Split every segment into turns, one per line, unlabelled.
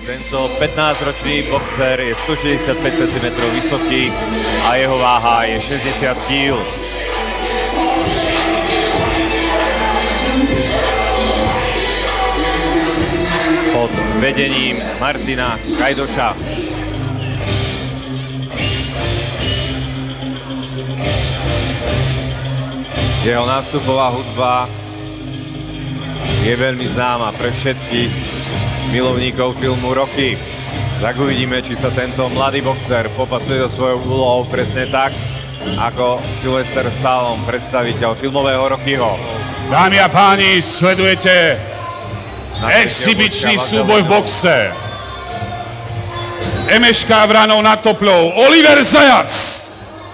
Tento 15-ročný boxer je 165 cm vysoký a jeho váha je 60 kg. Pod vedením Martina Kajdoša. Jeho nástupová hudba je veľmi známa pre všetkých milovníkov filmu Rocky. Tak uvidíme, či sa tento mladý boxer popasuje so svojou úlohou presne tak, ako Sylvester Stallone, predstaviteľ filmového Rockyho.
Dámy a páni, sledujete exhibičný súboj v boxe. Emeška Vranov nad Toplou, Oliver Zajac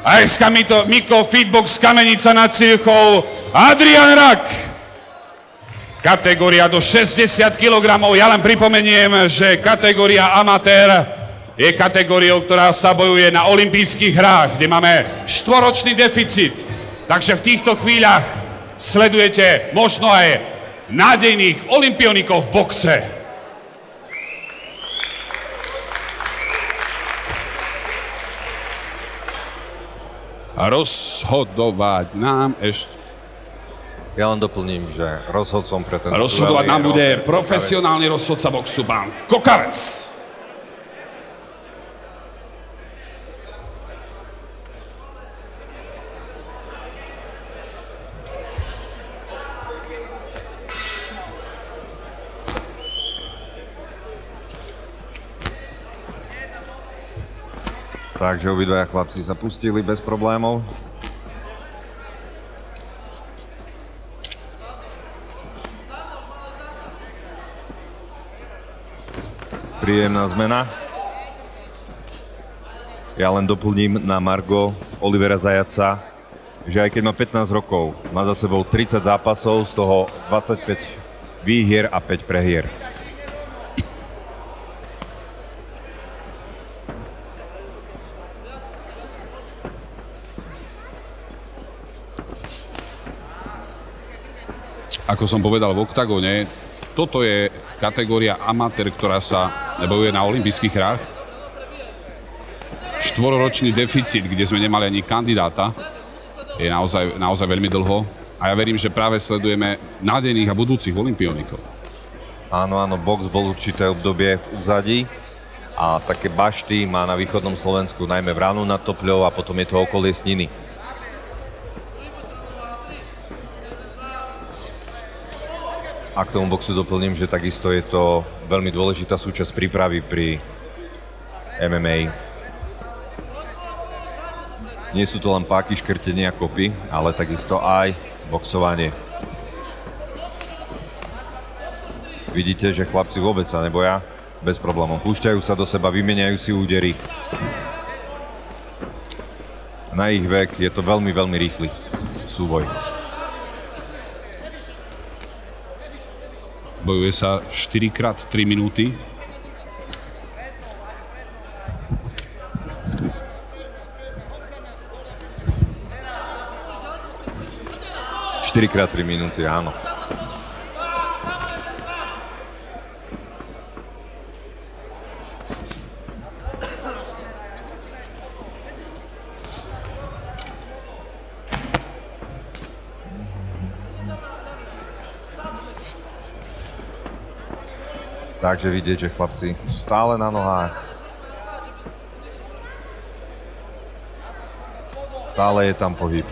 a SK Miko Fitbox Kamenica nad Circhou, Adrian Rak. Kategória do 60 kg. Ja len pripomeniem, že kategória amatér je kategóriou, ktorá sa bojuje na olympijských hrách, kde máme štvoročný deficit. Takže v týchto chvíľach sledujete možno aj nádejných olimpionikov v boxe. Rozhodovať nám ešte
ja len doplním, že rozhodcom pre ten...
Rozhodovať nám bude profesionálny rozhodca boxu, pán Kokavec.
Takže obidvaja chlapci sa pustili bez problémov. Príjemná zmena. Ja len doplním na Margo Olivera Zajaca, že aj keď má 15 rokov, má za sebou 30 zápasov, z toho 25 výhier a 5 prehier.
Ako som povedal v oktagone, toto je kategória amatér, ktorá sa bojuje na olympijských hrách. Štvororočný deficit, kde sme nemali ani kandidáta, je naozaj, naozaj veľmi dlho. A ja verím, že práve sledujeme nádejných a budúcich olimpionikov.
Áno, áno, box bol určité obdobie v úzadí a také bašty má na východnom Slovensku, najmä v Ránu nad Topľou a potom je to okolie Sniny. A k tomu boxu doplním, že takisto je to veľmi dôležitá súčasť prípravy pri MMA. Nie sú to len páky, škrtenia, kopy, ale takisto aj boxovanie. Vidíte, že chlapci vôbec sa neboja, bez problémov. Púšťajú sa do seba, vymeniajú si údery. Na ich vek je to veľmi, veľmi rýchly súboj.
Bojuje sa 4 krát 3 minúty.
Štyrikrát 3 minúty, áno. Takže vidieť, že chlapci sú stále na nohách. Stále je tam pohyb.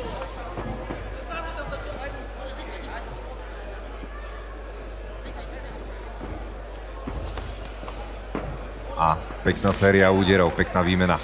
A pekná séria úderov, pekná výmena.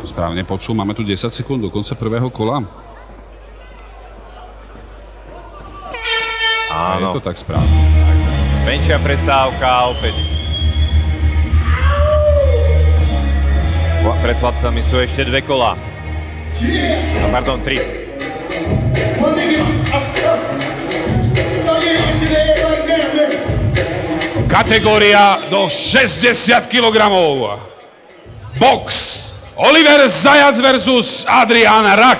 Správne počul, máme tu 10 sekúnd do konca prvého kola.
Áno.
Je to tak správne.
Menšia prestávka opäť. Pred chlapcami sú ešte dve kola. No, pardon, tri.
kategória do 60 kg. Box Oliver Zajac versus Adrian Rak.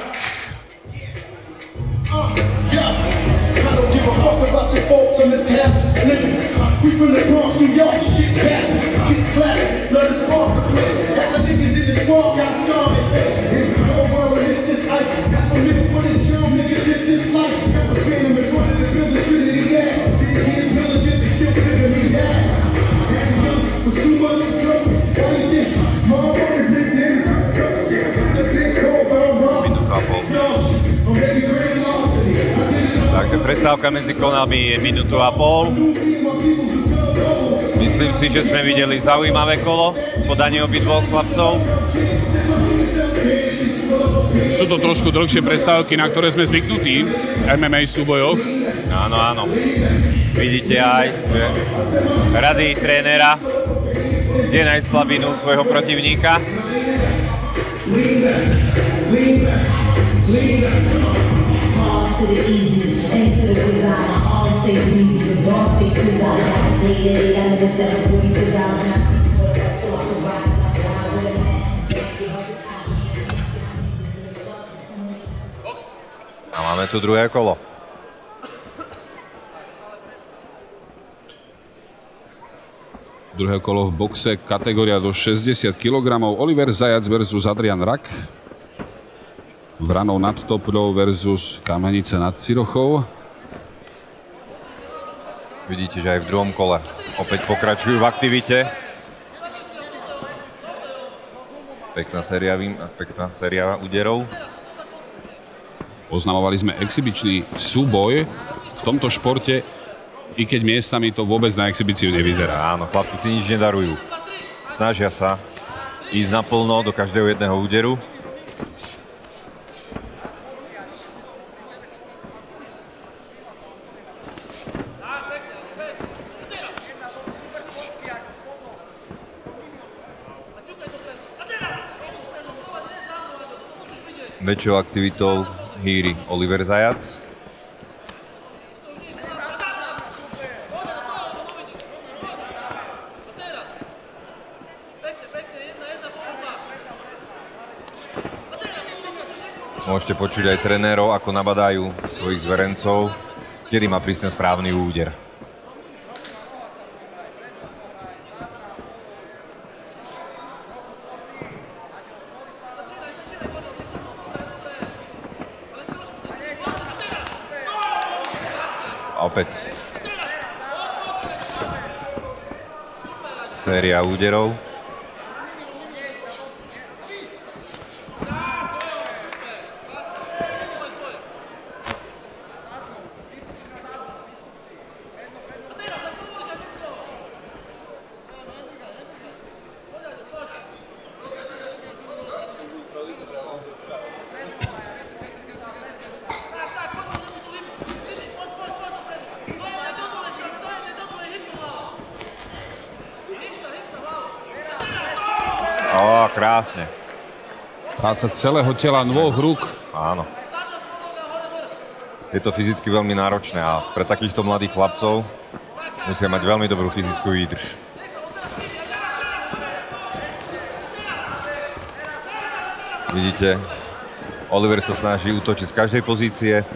We from the Bronx, New York, shit happens, gets clapped,
prestávka medzi konami je minútu a pol. Myslím si, že sme videli zaujímavé kolo, podanie obidvoch chlapcov.
Sú to trošku dlhšie prestávky, na ktoré sme zvyknutí v MMA súbojoch.
Áno, áno. Vidíte aj, že rady trénera, kde nájsť slabinu svojho protivníka.
Hard to the easy, the design. All stay breezy, the dog stay preside. Got a day to day. And I just put it up so I can I with out,
A máme tu druhé kolo.
Druhé kolo v boxe, kategória do 60 kg. Oliver Zajac versus Adrian Rak. Vranov nad Toplou versus Kamenice nad Cirochou.
Vidíte, že aj v druhom kole opäť pokračujú v aktivite. Pekná séria, pekná séria úderov.
Oznamovali sme exibičný súboj v tomto športe, i keď miestami to vôbec na exibíciu nevyzerá.
Áno, chlapci si nič nedarujú. Snažia sa ísť naplno do každého jedného úderu. Väčšou aktivitou hýri Oliver Zajac. Môžete počuť aj trenérov, ako nabadajú svojich zverencov, kedy má prísť ten správny úder. A opäť séria úderov.
Práca celého tela, nôh, rúk.
Áno. Je to fyzicky veľmi náročné a pre takýchto mladých chlapcov musia mať veľmi dobrú fyzickú výdrž. Vidíte, Oliver sa snaží útočiť z každej pozície.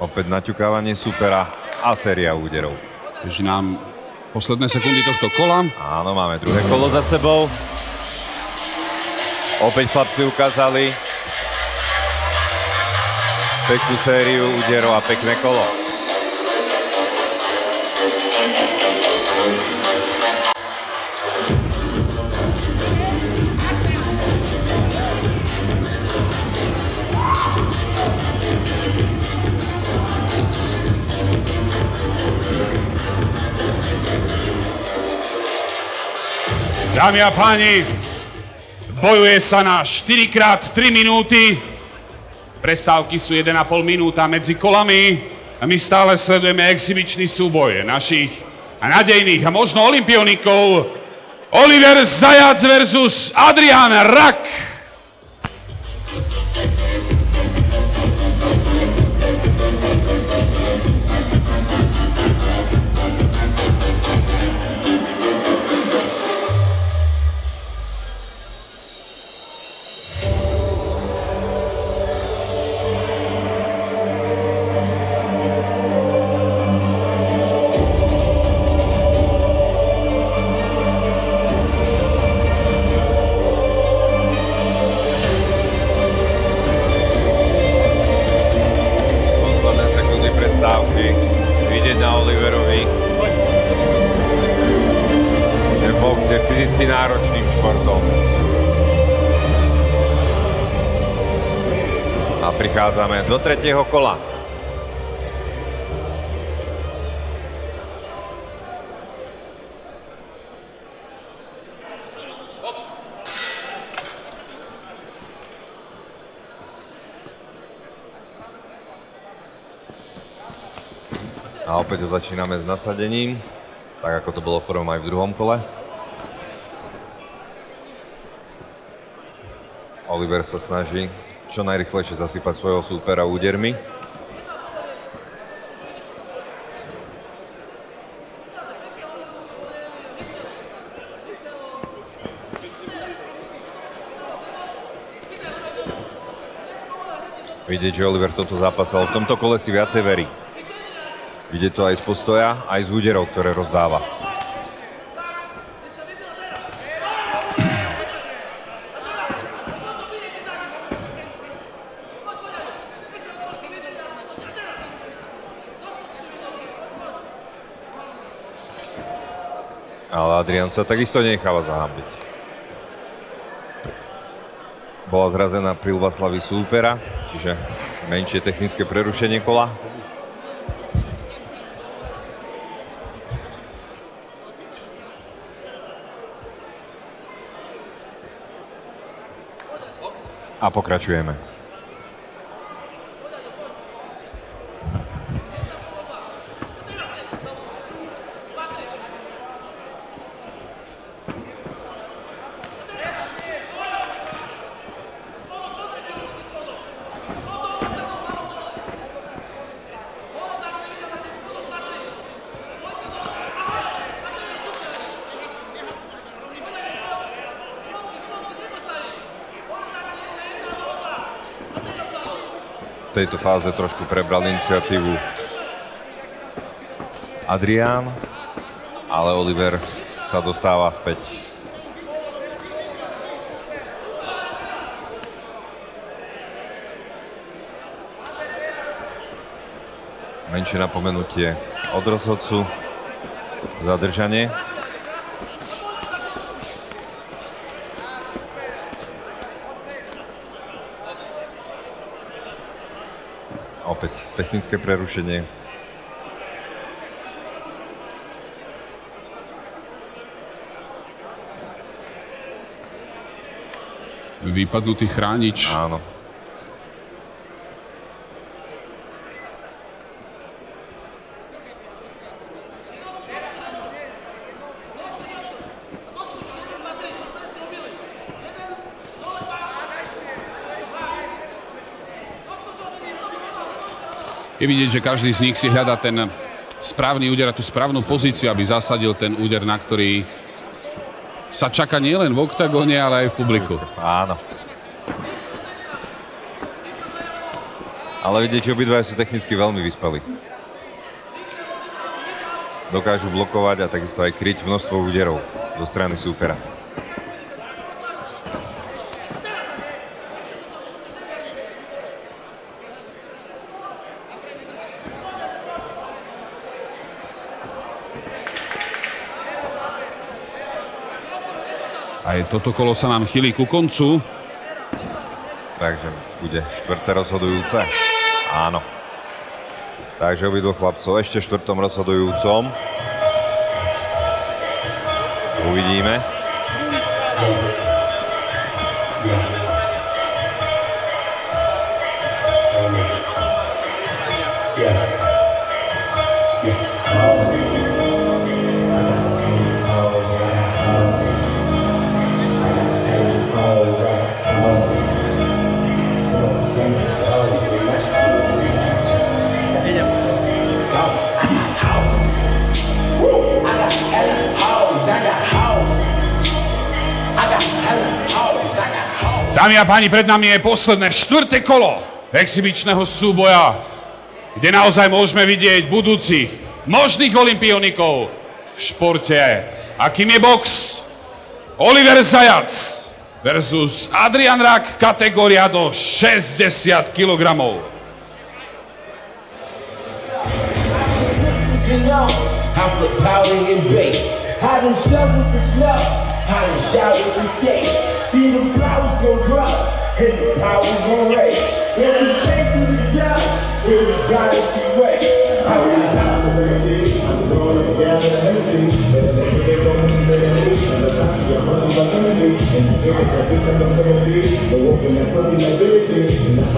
Opäť naťukávanie supera a séria úderov.
Takže nám posledné sekundy tohto kola.
Áno, máme druhé kolo za sebou. Opäť chlapci ukázali peknú sériu úderov a pekné kolo.
Dámy a páni, Bojuje sa na 4 x 3 minúty. Prestávky sú 1,5 minúta medzi kolami. A my stále sledujeme exibičný súboj našich nadejných a možno olimpionikov. Oliver Zajac versus Adrian Rak.
Prichádzame do tretieho kola. A opäť ho začíname s nasadením, tak ako to bolo v prvom aj v druhom kole. Oliver sa snaží čo najrychlejšie zasypať svojho súpera údermi. Vidieť, že Oliver zápase, ale v tomto kole si viacej verí. Ide to aj z postoja, aj z úderov, ktoré rozdáva. Ale Adrian sa takisto necháva zahambiť. Bola zrazená prilba slavy súpera, čiže menšie technické prerušenie kola. A pokračujeme. Tejto fáze trošku prebral iniciatívu Adrián, ale Oliver sa dostáva späť. Menšie napomenutie od rozhodcu. Zadržanie. Opäť technické prerušenie.
Vypadnutý chránič.
Áno.
Je vidieť, že každý z nich si hľadá ten správny úder a tú správnu pozíciu, aby zasadil ten úder, na ktorý sa čaká nielen v oktagóne, ale aj v publiku.
Áno. Ale vidieť, že obidvaja sú technicky veľmi vyspelí. Dokážu blokovať a takisto aj kryť množstvo úderov zo strany súpera.
Toto kolo sa nám chýli ku koncu.
Takže bude štvrté rozhodujúce. Áno. Takže obidvo chlapcov ešte štvrtom rozhodujúcom. Uvidíme.
Dámy a páni, pred nami je posledné štvrté kolo exibičného súboja, kde naozaj môžeme vidieť budúcich možných olimpionikov v športe. Akým je box? Oliver Zajac versus Adrian Rak, kategória do 60 kg.
I'm for pouting and bass. I done slept with the snuff. I'm shout with the skate. See the flowers gon' grow, and the power gon' race. When we came to the doubt, and we gotta see ways. I'm in the house of I'm going up and the MC. And the nigga they gon' see the news, and the top of your mind my energy. And the nigga that bitch I'm gonna be, they're walking that pussy like Thursday. And I'm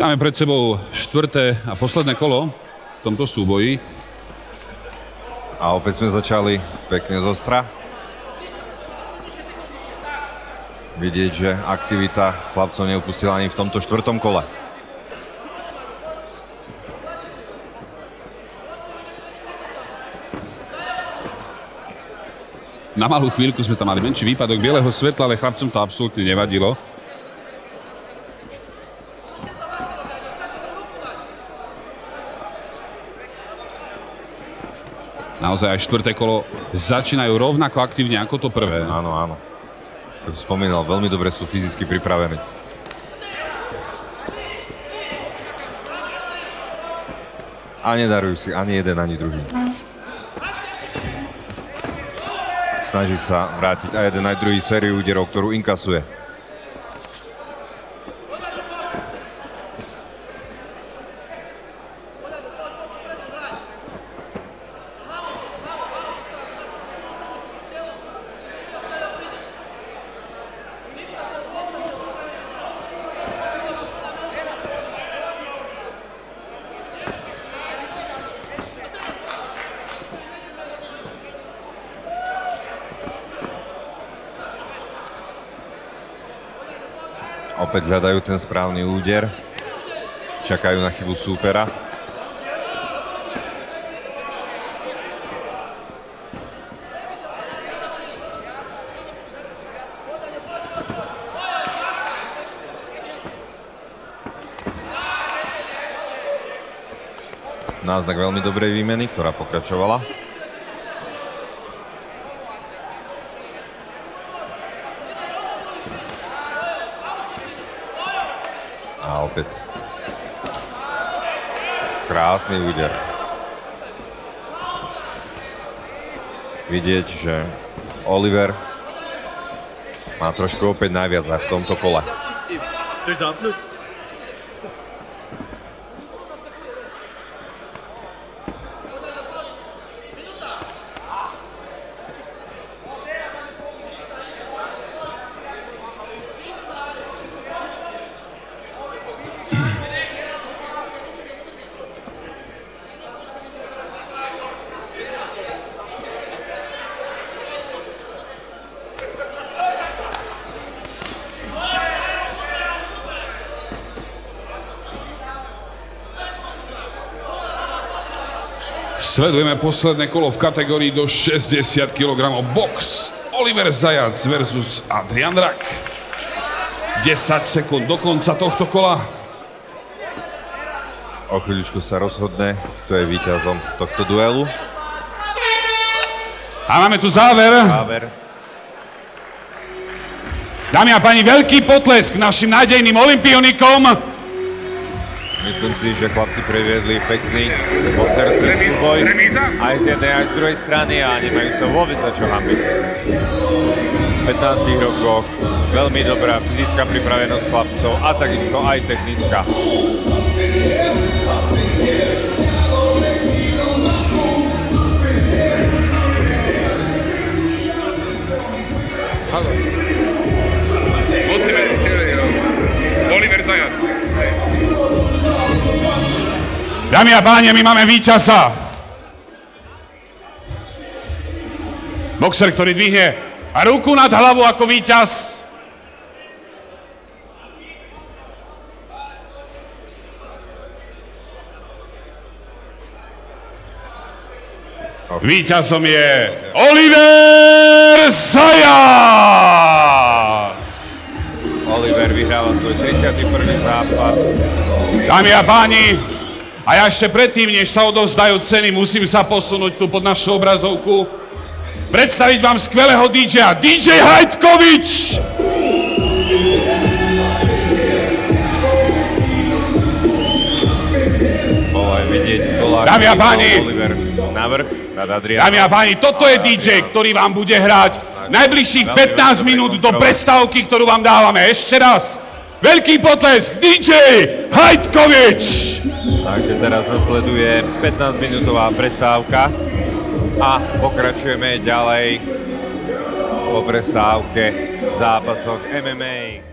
Máme pred sebou štvrté a posledné kolo v tomto súboji.
A opäť sme začali pekne zostra. Vidieť, že aktivita chlapcov neupustila ani v tomto štvrtom kole.
Na malú chvíľku sme tam mali menší výpadok bieleho svetla, ale chlapcom to absolútne nevadilo. Naozaj aj štvrté kolo začínajú rovnako aktívne ako to prvé.
Áno, áno. Som spomínal, veľmi dobre sú fyzicky pripravení. A nedarujú si ani jeden, ani druhý. Snaží sa vrátiť aj jeden, aj druhý sériu úderov, ktorú inkasuje. Opäť hľadajú ten správny úder. Čakajú na chybu súpera. Náznak veľmi dobrej výmeny, ktorá pokračovala. A opäť krásny úder. Vidieť, že Oliver má trošku opäť najviac aj v tomto kole.
Chceš zapnúť?
Sledujeme posledné kolo v kategórii do 60 kg box. Oliver Zajac versus Adrian Rak. 10 sekúnd do konca tohto kola.
O chvíľučku sa rozhodne, kto je víťazom tohto duelu.
A máme tu záver.
Záver.
Dámy a páni, veľký potlesk našim nádejným olimpionikom.
Myslím si, že chlapci previedli pekný boxerský súboj aj z jednej, aj z druhej strany a nemajú sa vôbec za čo hambiť. V 15 rokoch veľmi dobrá fyzická pripravenosť chlapcov a takisto aj technická.
Dámy a páni, my máme víťaza. Boxer, ktorý dvihne ruku nad hlavu ako víťaz. Víťazom je Oliver Zajac!
Oliver vyhráva svoj 31. zápas.
Dámy a páni, a ja ešte predtým, než sa odovzdajú ceny, musím sa posunúť tu pod našu obrazovku. Predstaviť vám skvelého DJ-a, DJ Hajtkovič! Dámy a páni. Dámy a páni, toto je DJ, ktorý vám bude hrať najbližších 15 minút do prestávky, ktorú vám dávame. Ešte raz, veľký potlesk, DJ Hajtkovič!
Takže teraz nasleduje 15-minútová prestávka a pokračujeme ďalej po prestávke v zápasoch MMA.